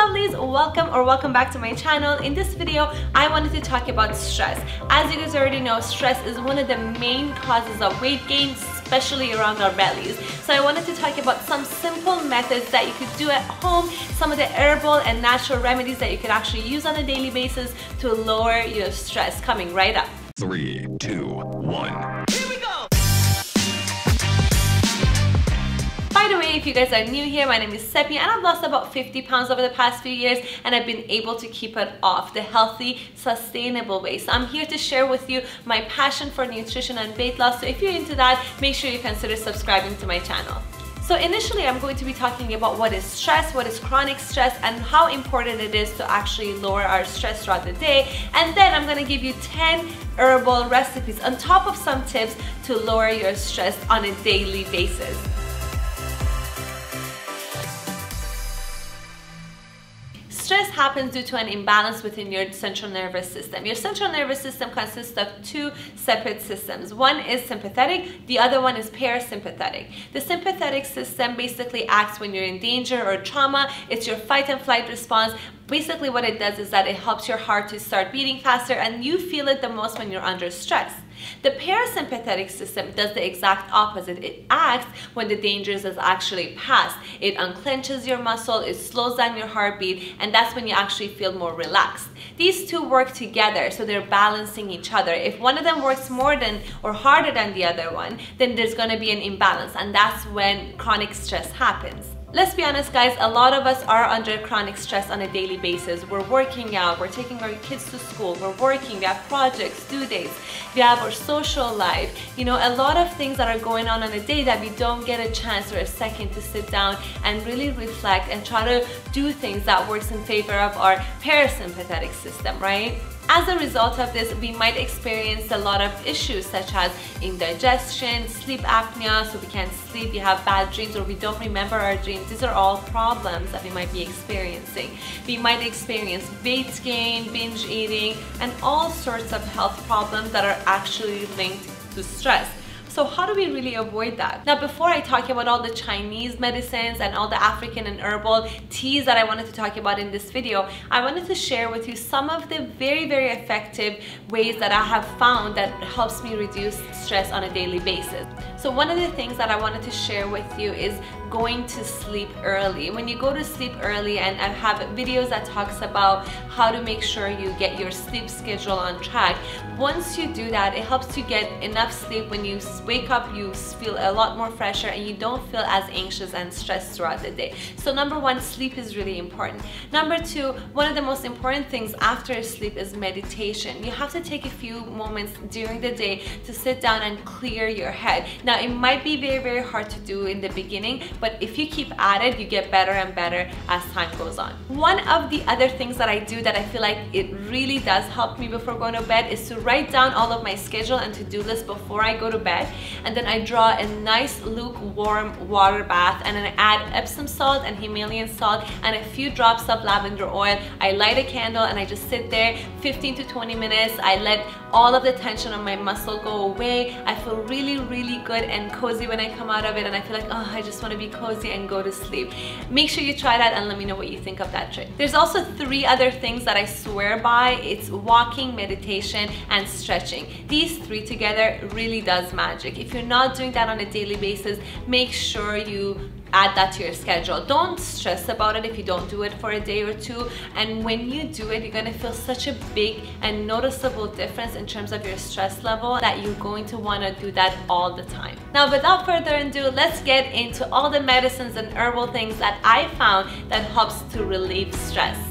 lovelies welcome or welcome back to my channel. In this video I wanted to talk about stress. As you guys already know stress is one of the main causes of weight gain especially around our bellies. So I wanted to talk about some simple methods that you could do at home some of the herbal and natural remedies that you could actually use on a daily basis to lower your stress coming right up. Three, two, one. By the way, if you guys are new here, my name is Sepi and I've lost about 50 pounds over the past few years and I've been able to keep it off the healthy, sustainable way. So I'm here to share with you my passion for nutrition and weight loss. So if you're into that, make sure you consider subscribing to my channel. So initially I'm going to be talking about what is stress, what is chronic stress, and how important it is to actually lower our stress throughout the day. And then I'm gonna give you 10 herbal recipes on top of some tips to lower your stress on a daily basis. Stress happens due to an imbalance within your central nervous system. Your central nervous system consists of two separate systems. One is sympathetic, the other one is parasympathetic. The sympathetic system basically acts when you're in danger or trauma. It's your fight and flight response. Basically what it does is that it helps your heart to start beating faster and you feel it the most when you're under stress. The parasympathetic system does the exact opposite. It acts when the dangers is actually past. It unclenches your muscle, it slows down your heartbeat, and that's when you actually feel more relaxed. These two work together, so they're balancing each other. If one of them works more than or harder than the other one, then there's gonna be an imbalance, and that's when chronic stress happens. Let's be honest guys, a lot of us are under chronic stress on a daily basis. We're working out, we're taking our kids to school, we're working, we have projects, due dates, we have our social life. You know, a lot of things that are going on on a day that we don't get a chance or a second to sit down and really reflect and try to do things that works in favor of our parasympathetic system, right? As a result of this, we might experience a lot of issues such as indigestion, sleep apnea, so we can't sleep, we have bad dreams, or we don't remember our dreams. These are all problems that we might be experiencing. We might experience weight gain, binge eating, and all sorts of health problems that are actually linked to stress. So how do we really avoid that? Now before I talk about all the Chinese medicines and all the African and herbal teas that I wanted to talk about in this video, I wanted to share with you some of the very, very effective ways that I have found that helps me reduce stress on a daily basis. So one of the things that I wanted to share with you is going to sleep early. When you go to sleep early and I have videos that talks about how to make sure you get your sleep schedule on track. Once you do that, it helps you get enough sleep when you wake up, you feel a lot more fresher and you don't feel as anxious and stressed throughout the day. So number one, sleep is really important. Number two, one of the most important things after sleep is meditation. You have to take a few moments during the day to sit down and clear your head. Now it might be very, very hard to do in the beginning, but if you keep at it, you get better and better as time goes on. One of the other things that I do that I feel like it really does help me before going to bed is to write down all of my schedule and to-do list before I go to bed and then I draw a nice lukewarm water bath and then I add Epsom salt and Himalayan salt and a few drops of lavender oil. I light a candle and I just sit there 15 to 20 minutes. I let all of the tension on my muscle go away. I feel really, really good and cozy when I come out of it and I feel like, oh, I just want to be cozy and go to sleep. Make sure you try that and let me know what you think of that trick. There's also three other things that I swear by. It's walking, meditation, and stretching. These three together really does magic. If you're not doing that on a daily basis, make sure you add that to your schedule. Don't stress about it if you don't do it for a day or two. And when you do it, you're gonna feel such a big and noticeable difference in terms of your stress level that you're going to wanna do that all the time. Now, without further ado, let's get into all the medicines and herbal things that I found that helps to relieve stress.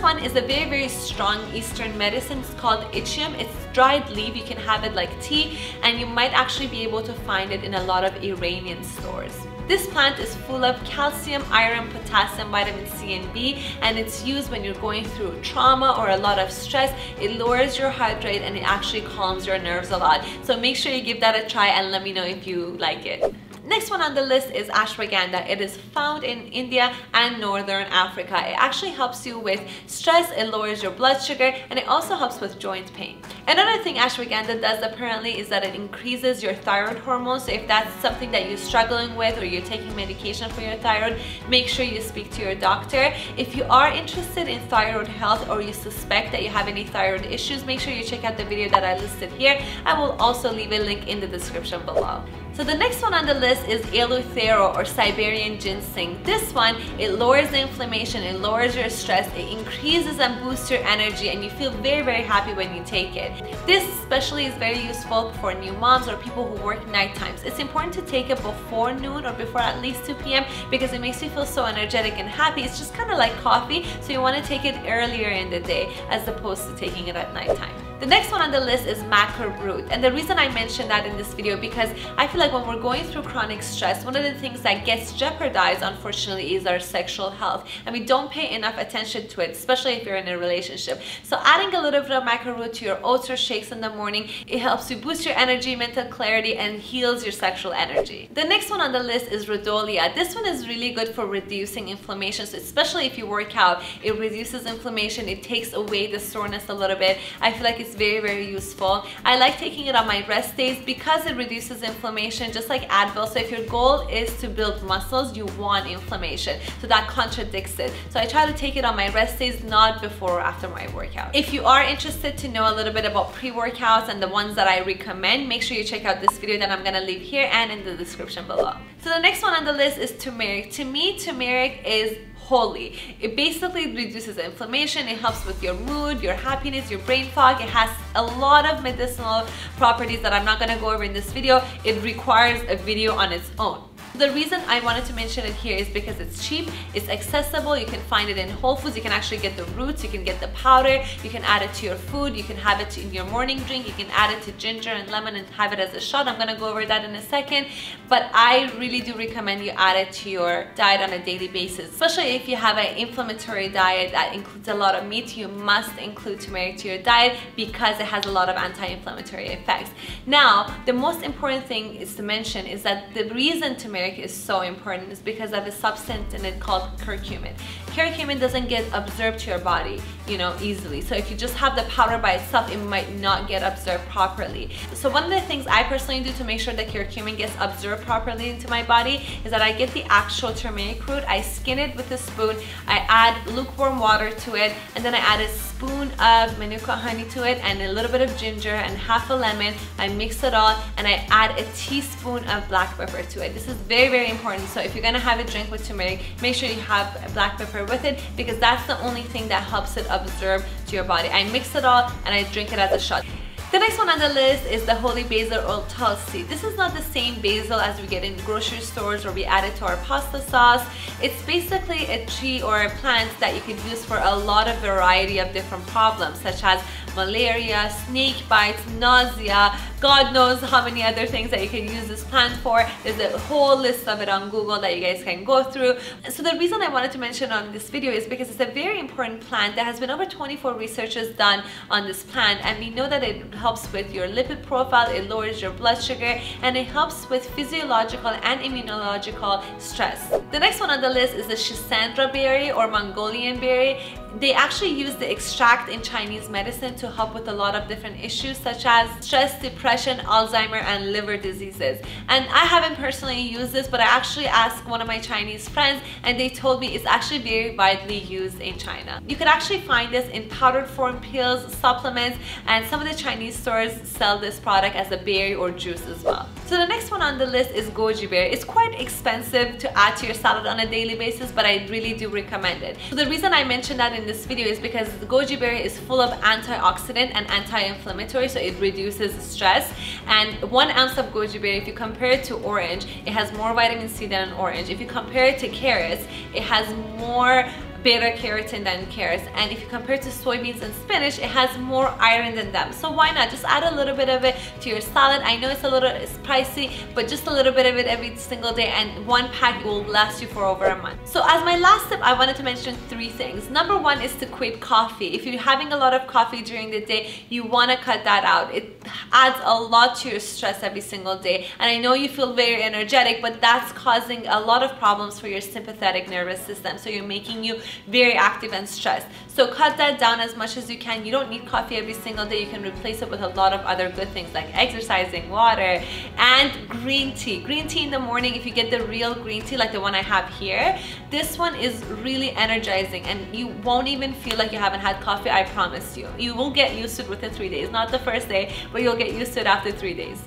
First one is a very, very strong Eastern medicine. It's called Echium. It's dried leaf. You can have it like tea and you might actually be able to find it in a lot of Iranian stores. This plant is full of calcium, iron, potassium, vitamin C and B and it's used when you're going through trauma or a lot of stress. It lowers your heart rate and it actually calms your nerves a lot. So make sure you give that a try and let me know if you like it. Next one on the list is ashwagandha. It is found in India and Northern Africa. It actually helps you with stress, it lowers your blood sugar, and it also helps with joint pain. Another thing ashwagandha does apparently is that it increases your thyroid hormones. So if that's something that you're struggling with or you're taking medication for your thyroid, make sure you speak to your doctor. If you are interested in thyroid health or you suspect that you have any thyroid issues, make sure you check out the video that I listed here. I will also leave a link in the description below. So the next one on the list is Eleuthero or Siberian ginseng. This one, it lowers the inflammation, it lowers your stress, it increases and boosts your energy and you feel very, very happy when you take it. This especially is very useful for new moms or people who work night times. It's important to take it before noon or before at least 2 p.m. because it makes you feel so energetic and happy. It's just kind of like coffee, so you want to take it earlier in the day as opposed to taking it at nighttime. The next one on the list is maca root. And the reason I mentioned that in this video because I feel like when we're going through chronic stress, one of the things that gets jeopardized, unfortunately, is our sexual health. And we don't pay enough attention to it, especially if you're in a relationship. So adding a little bit of maca root to your oats or shakes in the morning, it helps you boost your energy, mental clarity, and heals your sexual energy. The next one on the list is rhodiola. This one is really good for reducing inflammation, so especially if you work out. It reduces inflammation, it takes away the soreness a little bit. I feel like it's very, very useful. I like taking it on my rest days because it reduces inflammation, just like Advil. So if your goal is to build muscles, you want inflammation. So that contradicts it. So I try to take it on my rest days, not before or after my workout. If you are interested to know a little bit about pre-workouts and the ones that I recommend, make sure you check out this video that I'm gonna leave here and in the description below. So the next one on the list is turmeric. To me, turmeric is holy. It basically reduces inflammation, it helps with your mood, your happiness, your brain fog. It has a lot of medicinal properties that I'm not gonna go over in this video. It requires a video on its own. The reason I wanted to mention it here is because it's cheap, it's accessible, you can find it in Whole Foods, you can actually get the roots, you can get the powder, you can add it to your food, you can have it in your morning drink, you can add it to ginger and lemon and have it as a shot. I'm gonna go over that in a second, but I really do recommend you add it to your diet on a daily basis, especially if you have an inflammatory diet that includes a lot of meat, you must include turmeric to your diet because it has a lot of anti-inflammatory effects. Now, the most important thing is to mention is that the reason turmeric turmeric is so important is because of a substance in it called curcumin. Curcumin doesn't get absorbed to your body, you know, easily. So if you just have the powder by itself, it might not get absorbed properly. So one of the things I personally do to make sure that curcumin gets absorbed properly into my body is that I get the actual turmeric root, I skin it with a spoon, I add lukewarm water to it, and then I add a spoon of manuka honey to it and a little bit of ginger and half a lemon. I mix it all and I add a teaspoon of black pepper to it. This is very, very important. So if you're gonna have a drink with turmeric, make sure you have black pepper with it because that's the only thing that helps it absorb to your body. I mix it all and I drink it as a shot. The next one on the list is the holy basil or tulsi. This is not the same basil as we get in grocery stores or we add it to our pasta sauce. It's basically a tree or a plant that you can use for a lot of variety of different problems such as malaria, snake bites, nausea, God knows how many other things that you can use this plant for. There's a whole list of it on Google that you guys can go through. So the reason I wanted to mention on this video is because it's a very important plant. There has been over 24 researches done on this plant and we know that it helps with your lipid profile, it lowers your blood sugar, and it helps with physiological and immunological stress. The next one on the list is the Schisandra berry or Mongolian berry they actually use the extract in Chinese medicine to help with a lot of different issues such as stress, depression, Alzheimer, and liver diseases. And I haven't personally used this, but I actually asked one of my Chinese friends and they told me it's actually very widely used in China. You could actually find this in powdered form, pills, supplements, and some of the Chinese stores sell this product as a berry or juice as well. So the next one on the list is goji berry. It's quite expensive to add to your salad on a daily basis, but I really do recommend it. So the reason I mentioned that in this video is because the goji berry is full of antioxidant and anti-inflammatory, so it reduces stress. And one ounce of goji berry, if you compare it to orange, it has more vitamin C than an orange. If you compare it to carrots, it has more beta carotene than carrots. And if you compare to soybeans and spinach, it has more iron than them. So why not? Just add a little bit of it to your salad. I know it's a little pricey, but just a little bit of it every single day and one pack will last you for over a month. So as my last tip, I wanted to mention three things. Number one is to quit coffee. If you're having a lot of coffee during the day, you want to cut that out. It adds a lot to your stress every single day. And I know you feel very energetic, but that's causing a lot of problems for your sympathetic nervous system. So you're making you very active and stressed. So cut that down as much as you can. You don't need coffee every single day. You can replace it with a lot of other good things like exercising, water, and green tea. Green tea in the morning, if you get the real green tea like the one I have here, this one is really energizing and you won't even feel like you haven't had coffee, I promise you. You will get used to it within three days. Not the first day, but you'll get used to it after three days.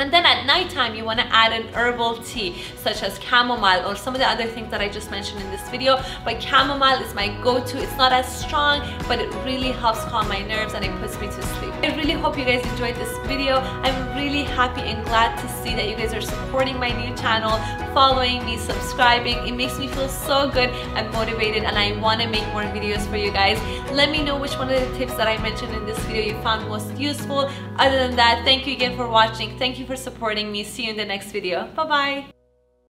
And then at nighttime, you wanna add an herbal tea, such as chamomile or some of the other things that I just mentioned in this video. But chamomile is my go-to. It's not as strong, but it really helps calm my nerves and it puts me to sleep. I really hope you guys enjoyed this video. I'm really happy and glad to see that you guys are supporting my new channel, following me, subscribing. It makes me feel so good and motivated and I wanna make more videos for you guys. Let me know which one of the tips that I mentioned in this video you found most useful. Other than that, thank you again for watching. Thank you for supporting me. See you in the next video. Bye-bye.